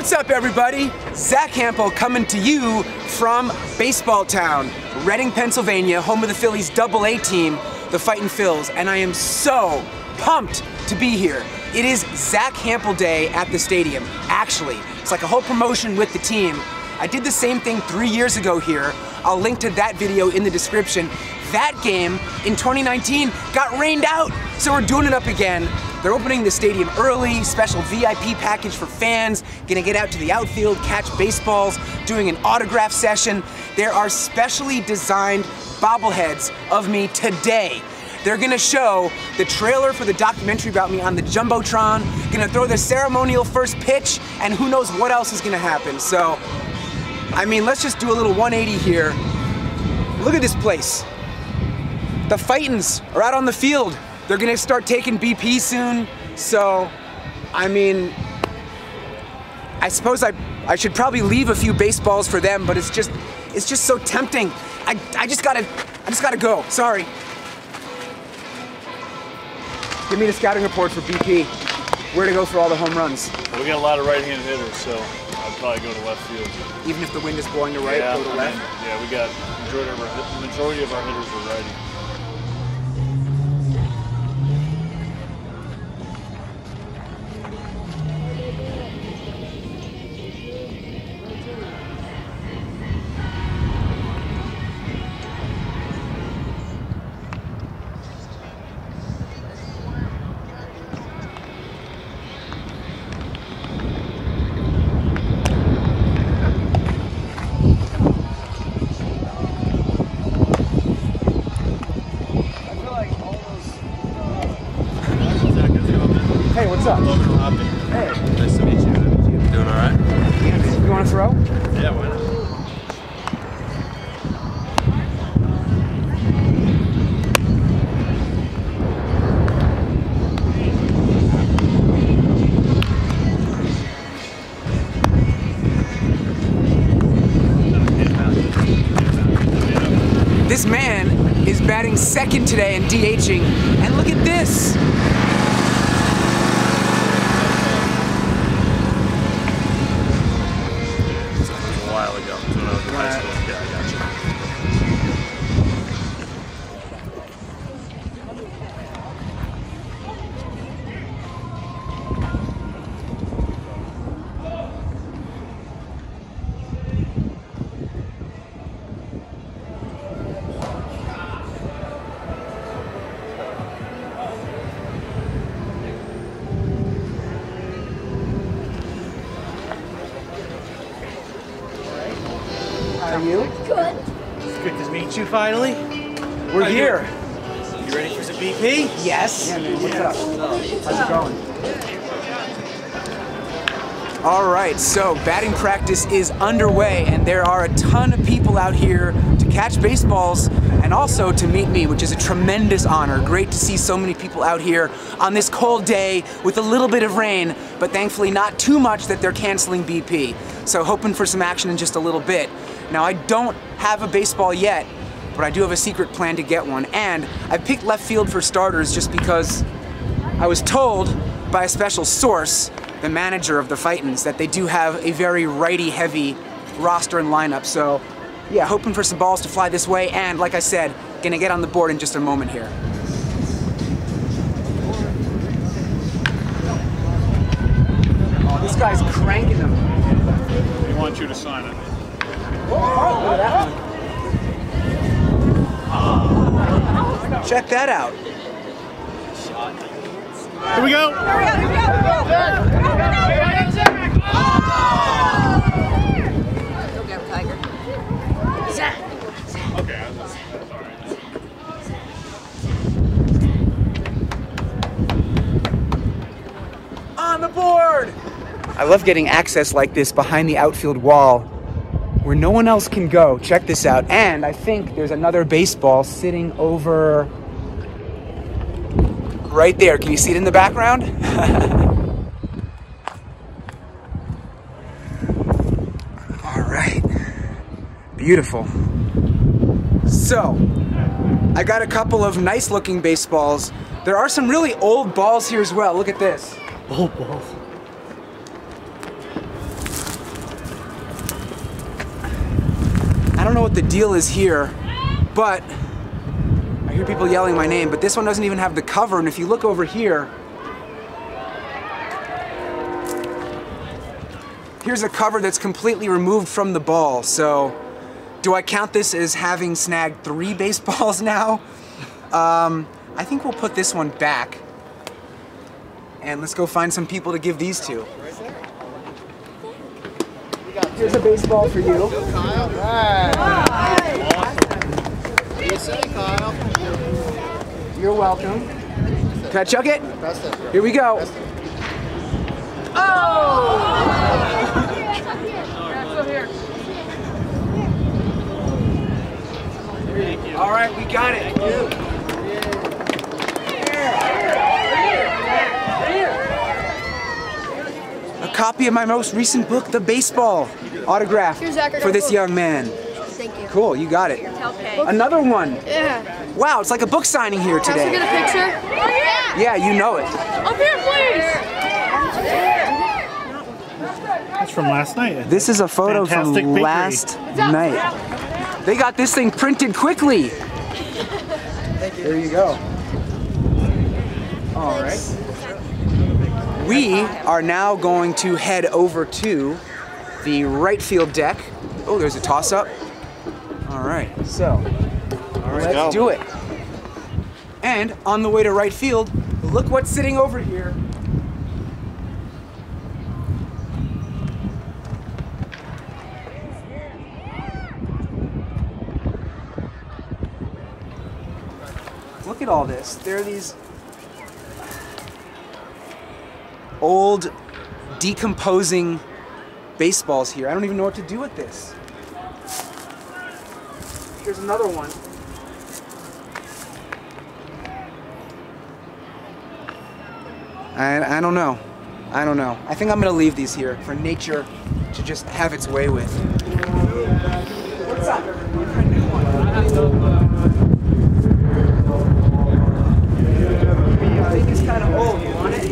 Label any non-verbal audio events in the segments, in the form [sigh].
What's up, everybody? Zack Hample coming to you from Baseball Town, Reading, Pennsylvania, home of the Phillies Double A team, the Fightin' Phils, and I am so pumped to be here. It is Zack Hample Day at the stadium. Actually, it's like a whole promotion with the team. I did the same thing three years ago here. I'll link to that video in the description. That game in 2019 got rained out, so we're doing it up again. They're opening the stadium early, special VIP package for fans, gonna get out to the outfield, catch baseballs, doing an autograph session. There are specially designed bobbleheads of me today. They're gonna show the trailer for the documentary about me on the Jumbotron, gonna throw the ceremonial first pitch, and who knows what else is gonna happen. So, I mean, let's just do a little 180 here. Look at this place. The Fightins are out on the field. They're gonna start taking BP soon. So, I mean, I suppose I, I should probably leave a few baseballs for them, but it's just, it's just so tempting. I, I just gotta, I just gotta go. Sorry. Give me the scouting report for BP. Where to go for all the home runs. We got a lot of right-handed hitters, so I'd probably go to left field. Even if the wind is blowing to right, yeah, go to I left. mean, yeah, we got majority of our majority of our hitters are righty. What's up? Hey, Nice to meet you. Doing all right? you want to throw? Yeah, why not? This man is batting second today and DHing, and look at this. Are you? It's good to meet you finally. We're here. You ready for some BP? Yes. Yeah, man. What's up? How's it going? All right, so batting practice is underway, and there are a ton of people out here to catch baseballs and also to meet me, which is a tremendous honor. Great to see so many people out here on this cold day with a little bit of rain, but thankfully not too much that they're canceling BP. So hoping for some action in just a little bit. Now I don't have a baseball yet, but I do have a secret plan to get one, and I picked left field for starters just because I was told by a special source, the manager of the Fightins, that they do have a very righty-heavy roster and lineup. So, yeah, hoping for some balls to fly this way, and like I said, gonna get on the board in just a moment here. This guy's cranking them. We want you to sign it. Check that out. Here we go. Go him, Tiger. Okay. I was- sorry. on the board! I love getting access like this behind the outfield wall where no one else can go. Check this out. And I think there's another baseball sitting over right there. Can you see it in the background? [laughs] All right. Beautiful. So, I got a couple of nice looking baseballs. There are some really old balls here as well. Look at this. Old balls. Don't know what the deal is here, but I hear people yelling my name, but this one doesn't even have the cover, and if you look over here, here's a cover that's completely removed from the ball, so do I count this as having snagged three [laughs] baseballs now? Um, I think we'll put this one back, and let's go find some people to give these to. Here's a baseball for you. You're welcome. Can I chuck it? Here we go. Oh! All right, we got it. A copy of my most recent book, The Baseball, autograph for this young man. Thank you. Cool, you got it. Okay. Another one. Yeah. Wow, it's like a book signing here today. Can I get a picture? Yeah, you know it. Up here, please. That's from last night. This is a photo Fantastic from bakery. last night. They got this thing printed quickly. Thank you. There you go. All right. We are now going to head over to the right field deck. Oh, there's a toss up. All right, so let's go. do it. And on the way to right field, look what's sitting over here. Look at all this. There are these old, decomposing baseballs here. I don't even know what to do with this. Here's another one. I, I don't know. I don't know. I think I'm gonna leave these here for nature to just have its way with. What's up, everyone? A new one. I think it's kind of old. You want it?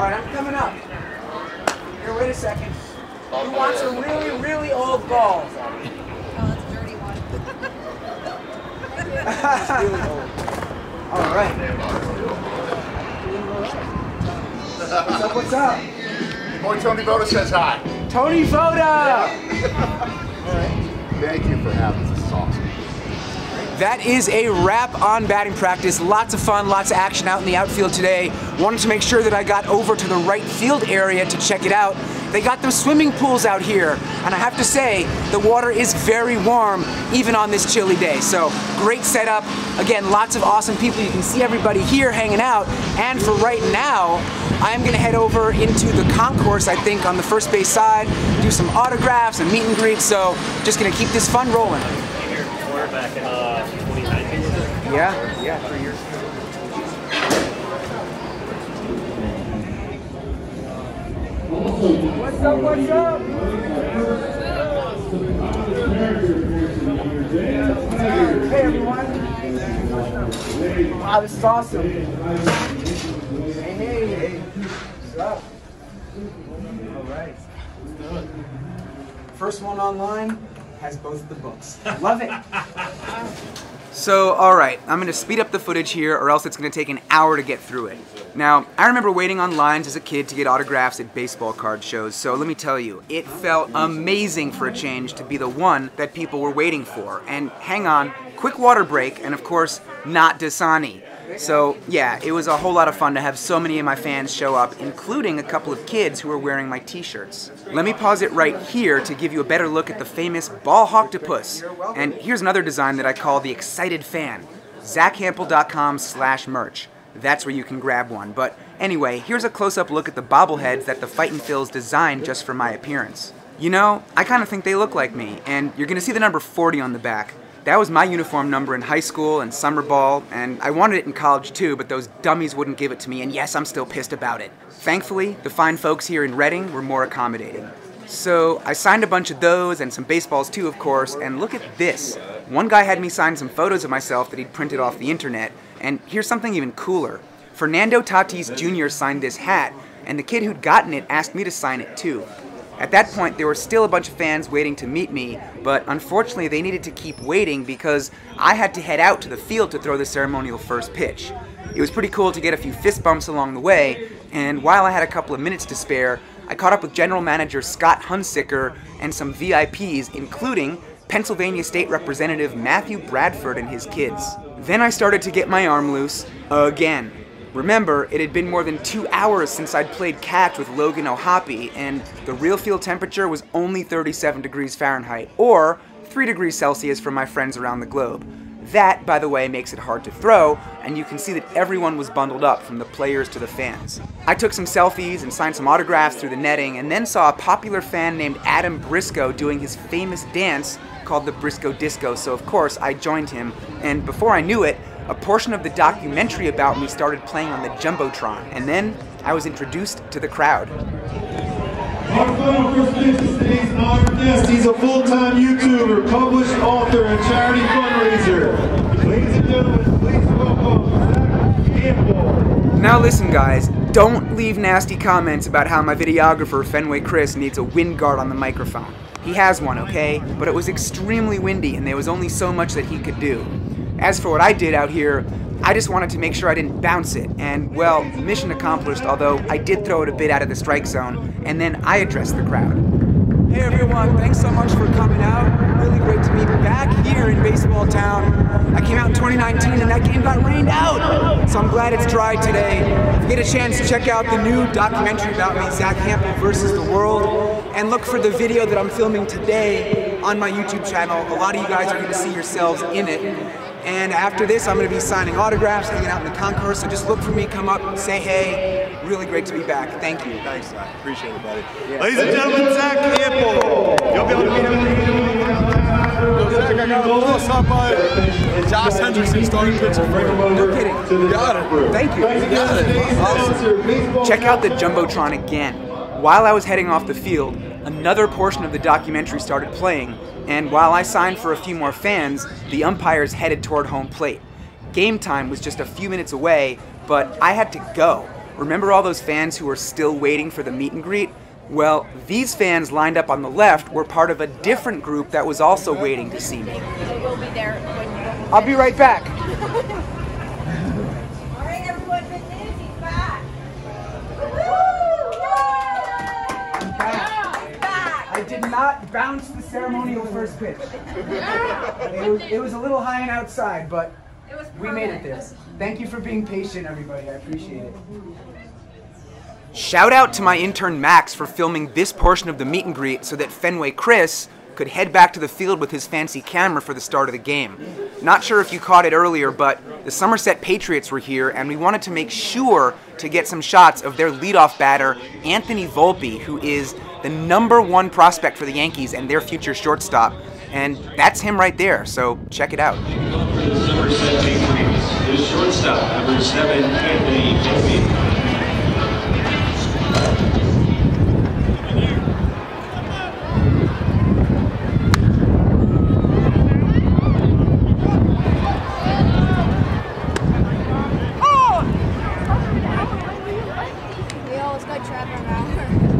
All right, I'm coming up. Here, wait a second. Who wants a really, really old ball? [laughs] Oh, that's a dirty one. All right. What's up? What's up? Boy Tony Voda says hi. Tony Voda. Thank you for having us. This is awesome. That is a wrap on batting practice. Lots of fun, lots of action out in the outfield today. Wanted to make sure that I got over to the right field area to check it out. They got those swimming pools out here, and I have to say, the water is very warm even on this chilly day. So, great setup. Again, lots of awesome people. You can see everybody here hanging out. And for right now, I am going to head over into the concourse, I think, on the first base side, do some autographs and meet and greets. So, just going to keep this fun rolling. Uh, 2019. Yeah, yeah, three years. What's up, what's up? Hey everyone. Wow, this is awesome. Hey, hey, hey. What's up? All right. First one online has both the books. Love it. So, alright, I'm gonna speed up the footage here or else it's gonna take an hour to get through it. Now, I remember waiting on lines as a kid to get autographs at baseball card shows, so let me tell you, it felt amazing for a change to be the one that people were waiting for. And hang on, quick water break, and of course, not Dasani. So, yeah, it was a whole lot of fun to have so many of my fans show up, including a couple of kids who were wearing my t shirts. Let me pause it right here to give you a better look at the famous Ballhawk-topus. And here's another design that I call the excited fan zackhample.com slash merch. That's where you can grab one. But anyway, here's a close up look at the bobbleheads that the Fightin' Phils designed just for my appearance. You know, I kind of think they look like me, and you're gonna see the number 40 on the back. That was my uniform number in high school and summer ball, and I wanted it in college too, but those dummies wouldn't give it to me, and yes, I'm still pissed about it. Thankfully, the fine folks here in Reading were more accommodating. So I signed a bunch of those and some baseballs too, of course, and look at this. One guy had me sign some photos of myself that he'd printed off the internet, and here's something even cooler. Fernando Tatis Jr. signed this hat, and the kid who'd gotten it asked me to sign it too. At that point, there were still a bunch of fans waiting to meet me, but unfortunately, they needed to keep waiting because I had to head out to the field to throw the ceremonial first pitch. It was pretty cool to get a few fist bumps along the way, and while I had a couple of minutes to spare, I caught up with General Manager Scott Hunsicker and some VIPs, including Pennsylvania State Representative Matthew Bradford and his kids. Then I started to get my arm loose again. Remember, it had been more than two hours since I'd played catch with Logan O'Hoppe, and the real field temperature was only 37 degrees Fahrenheit, or 3 degrees Celsius for my friends around the globe. That, by the way, makes it hard to throw, and you can see that everyone was bundled up from the players to the fans. I took some selfies and signed some autographs through the netting, and then saw a popular fan named Adam Briscoe doing his famous dance called the Briscoe Disco, so of course I joined him, and before I knew it, a portion of the documentary about me started playing on the Jumbotron, and then I was introduced to the crowd. He's a full-time YouTuber, published author, and charity fundraiser. Ladies and gentlemen, please welcome Zack Hample. Now listen guys, don't leave nasty comments about how my videographer Fenway Chris needs a wind guard on the microphone. He has one, okay? But it was extremely windy and there was only so much that he could do. As for what I did out here, I just wanted to make sure I didn't bounce it, and well, mission accomplished, although I did throw it a bit out of the strike zone, and then I addressed the crowd. Hey everyone, thanks so much for coming out. Really great to be back here in Baseball Town. I came out in 2019 and that game got rained out, so I'm glad it's dry today. If you get a chance, to check out the new documentary about me, Zack Hample versus the World, and look for the video that I'm filming today on my YouTube channel. A lot of you guys are going to see yourselves in it. And after this, I'm going to be signing autographs, hanging out in the concourse. So just look for me, come up, say hey. Really great to be back. Thank you. Thanks, Zack. Appreciate it, buddy. Ladies and gentlemen, Zack Hample. You'll be able to meet him. Zach, I got a close up on Josh Hendrickson starting pitcher for you. No kidding. Got it. Thank you. You got it. Awesome. Check out the Jumbotron again. While I was heading off the field, another portion of the documentary started playing, and while I signed for a few more fans, the umpires headed toward home plate. Game time was just a few minutes away, but I had to go. Remember all those fans who were still waiting for the meet and greet? Well, these fans lined up on the left were part of a different group that was also waiting to see me. I'll be right back. Did not bounce the ceremonial first pitch. It was, it was a little high and outside, but we made it there. Thank you for being patient, everybody. I appreciate it. Shout out to my intern Max for filming this portion of the meet and greet so that Fenway Chris could head back to the field with his fancy camera for the start of the game. Not sure if you caught it earlier, but the Somerset Patriots were here and we wanted to make sure to get some shots of their leadoff batter, Anthony Volpe, who is the number one prospect for the Yankees and their future shortstop. And that's him right there, so check it out. Shortstop, number seven, Anthony Volpe. we always got Trevor Bauer.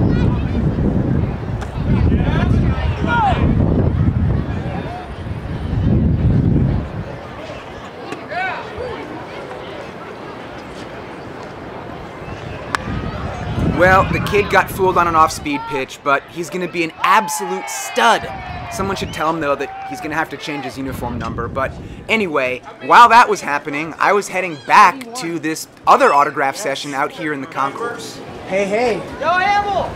Well, the kid got fooled on an off-speed pitch, but he's going to be an absolute stud. Someone should tell him, though, that he's going to have to change his uniform number. But anyway, while that was happening, I was heading back to this other autograph session out here in the concourse. Hey, hey. Yo, Hample!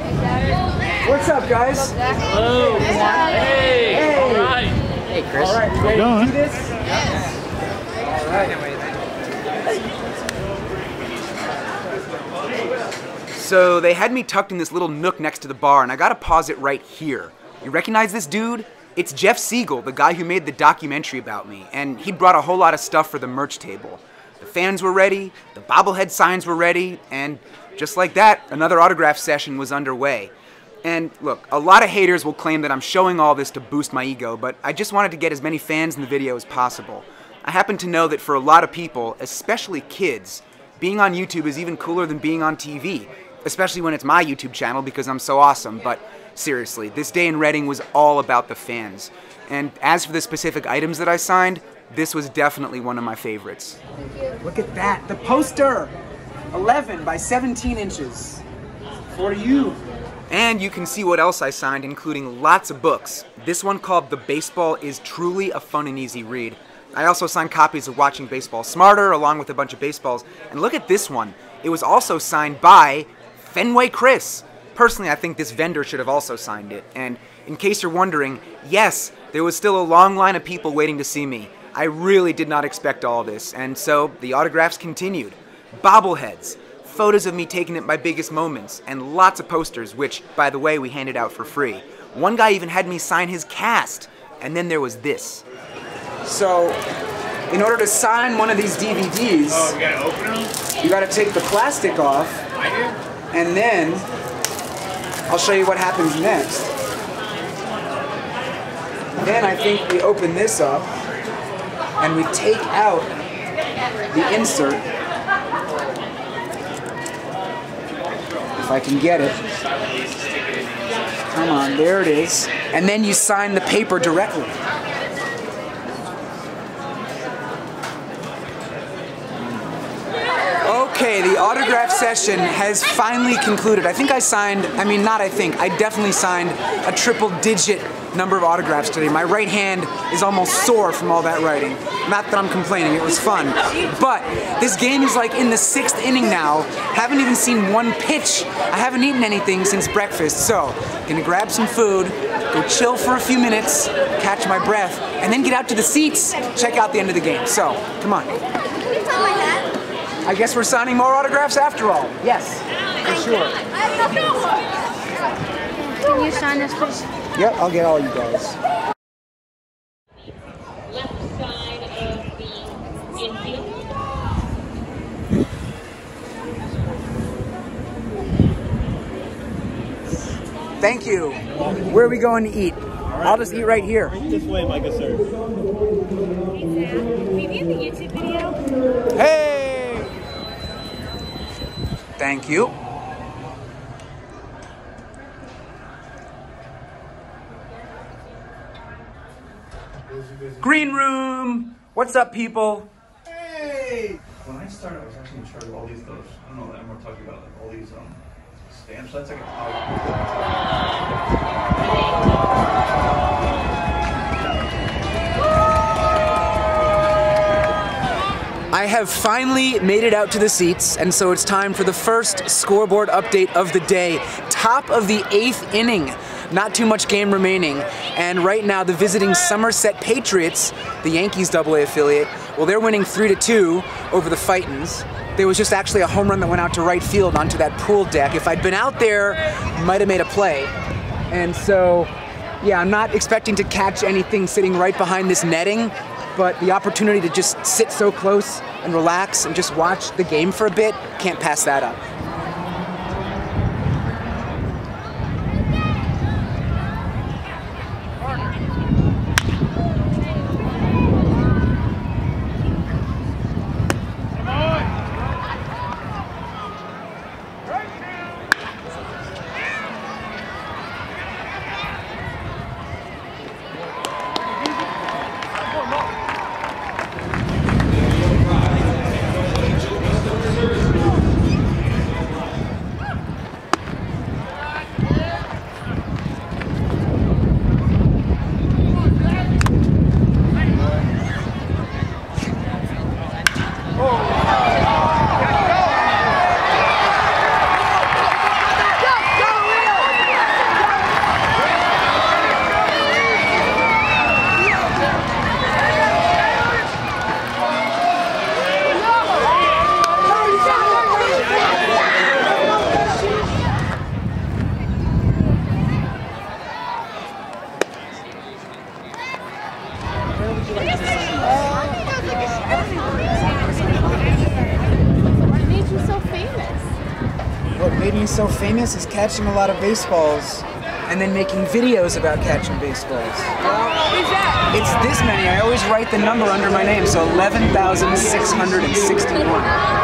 What's up, guys? Hello. Hey! Hey. All right. Hey, Chris. All right, you ready to do this? Yes. All right. So they had me tucked in this little nook next to the bar, and I gotta pause it right here. You recognize this dude? It's Jeff Siegel, the guy who made the documentary about me, and he brought a whole lot of stuff for the merch table. The fans were ready, the bobblehead signs were ready, and just like that, another autograph session was underway. And look, a lot of haters will claim that I'm showing all this to boost my ego, but I just wanted to get as many fans in the video as possible. I happen to know that for a lot of people, especially kids, being on YouTube is even cooler than being on TV, especially when it's my YouTube channel because I'm so awesome. But seriously, this day in Reading was all about the fans. And as for the specific items that I signed, this was definitely one of my favorites. Look at that, the poster! 11 by 17 inches. For you. And you can see what else I signed, including lots of books. This one called The Baseball is truly a fun and easy read. I also signed copies of Watching Baseball Smarter, along with a bunch of baseballs. And look at this one. It was also signed by Fenway Chris. Personally, I think this vendor should have also signed it. And in case you're wondering, yes, there was still a long line of people waiting to see me. I really did not expect all this, and so the autographs continued. Bobbleheads, photos of me taking at my biggest moments, and lots of posters, which, by the way, we handed out for free. One guy even had me sign his cast, and then there was this. So, in order to sign one of these DVDs, Oh, we gotta open them? you gotta take the plastic off, I do? And then I'll show you what happens next. Then I think we open this up and we take out the insert. If I can get it. Come on, there it is. And then you sign the paper directly. Okay, the autograph session has finally concluded. I think I signed, I mean, not I think, I definitely signed a triple digit number of autographs today. My right hand is almost sore from all that writing. Not that I'm complaining, it was fun. But this game is like in the sixth inning now. Haven't even seen one pitch. I haven't eaten anything since breakfast, so gonna grab some food, go chill for a few minutes, catch my breath, and then get out to the seats, check out the end of the game. So, come on. I guess we're signing more autographs after all. Yes, for sure. Can you sign this, please? Yep, I'll get all you guys. left side of the infield. Thank you. Where are we going to eat? I'll just eat right here. This way, my good sir. Maybe in the YouTube video. Hey! Thank you. Green room! What's up, people? Hey! When I started, I was actually in charge of all these, those, I don't know, that we're talking about, like all these um, stamps. That's like a I have finally made it out to the seats, and so it's time for the first scoreboard update of the day. Top of the eighth inning. Not too much game remaining. And right now, the visiting Somerset Patriots, the Yankees AA affiliate, well, they're winning 3 to 2 over the Fightins. There was just actually a home run that went out to right field onto that pool deck. If I'd been out there, might have made a play. And so, yeah, I'm not expecting to catch anything sitting right behind this netting, but the opportunity to just sit so close and relax and just watch the game for a bit, can't pass that up. miss is catching a lot of baseballs and then making videos about catching baseballs. It's this many. I always write the number under my name, so 11,661.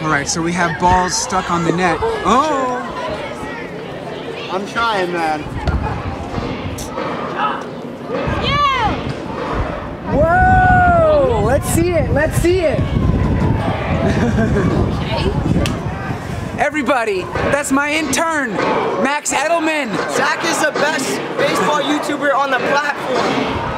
All right, so we have balls stuck on the net. Oh! I'm trying, man. Whoa! Let's see it. Let's see it. Everybody, that's my intern, Max Edelman. Zack is the best baseball YouTuber on the platform.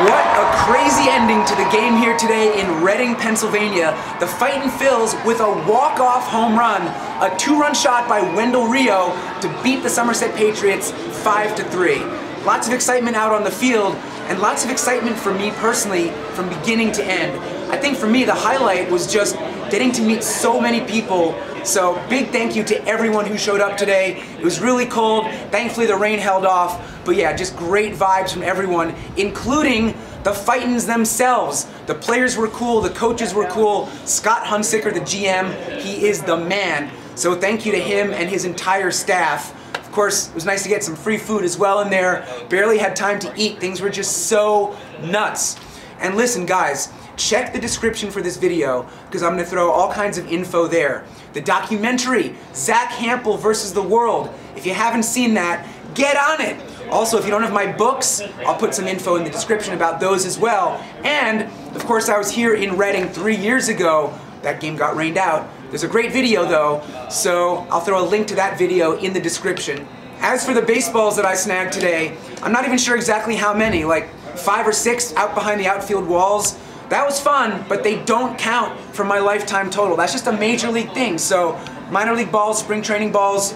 What a crazy ending to the game here today in Reading, Pennsylvania. The Fightin' Phils with a walk-off home run, a two-run shot by Wendell Rijo to beat the Somerset Patriots 5 to 3. Lots of excitement out on the field and lots of excitement for me personally from beginning to end. I think for me the highlight was just getting to meet so many people so big thank you to everyone who showed up today. It was really cold. Thankfully the rain held off. But yeah, just great vibes from everyone, including the Fightins themselves. The players were cool, the coaches were cool. Scott Hunsicker, the GM, he is the man. So thank you to him and his entire staff. Of course, it was nice to get some free food as well in there. Barely had time to eat. Things were just so nuts. And listen, guys, check the description for this video because I'm going to throw all kinds of info there. The documentary, Zack Hample versus the World. If you haven't seen that, get on it. Also, if you don't have my books, I'll put some info in the description about those as well. And, of course, I was here in Reading three years ago. That game got rained out. There's a great video though, so I'll throw a link to that video in the description. As for the baseballs that I snagged today, I'm not even sure exactly how many, like five or six out behind the outfield walls. That was fun, but they don't count for my lifetime total. That's just a major league thing. So minor league balls, spring training balls,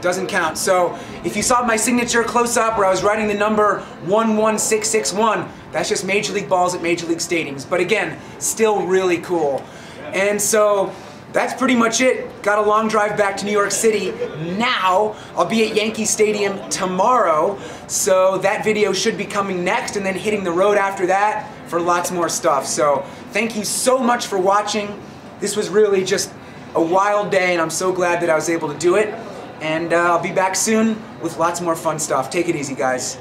doesn't count. So if you saw my signature close up where I was writing the number 11661, that's just major league balls at major league stadiums. But again, still really cool. And so that's pretty much it. Got a long drive back to New York City. Now, I'll be at Yankee Stadium tomorrow, so that video should be coming next and then hitting the road after that for lots more stuff. So thank you so much for watching. This was really just a wild day and I'm so glad that I was able to do it. And uh, I'll be back soon with lots more fun stuff. Take it easy, guys.